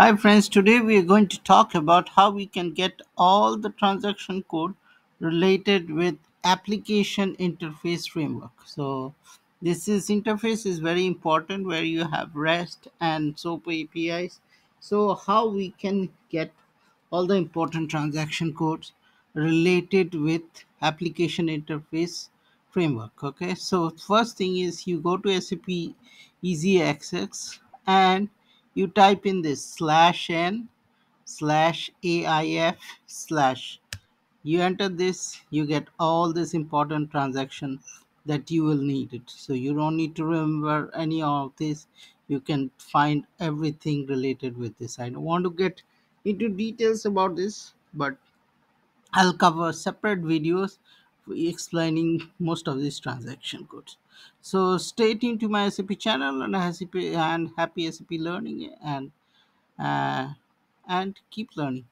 Hi friends, today we are going to talk about how we can get all the transaction code related with application interface framework. So this is interface is very important where you have REST and SOAP APIs. So how we can get all the important transaction codes related with application interface framework. Okay, so first thing is you go to SAP Easy Access and you type in this slash n slash aif slash. You enter this you get all this important transaction that you will need it. So you don't need to remember any of this. You can find everything related with this. I don't want to get into details about this but i'll cover separate videos explaining most of these transaction codes. So stay tuned to my sap channel and SAP and happy sap learning and uh, and keep learning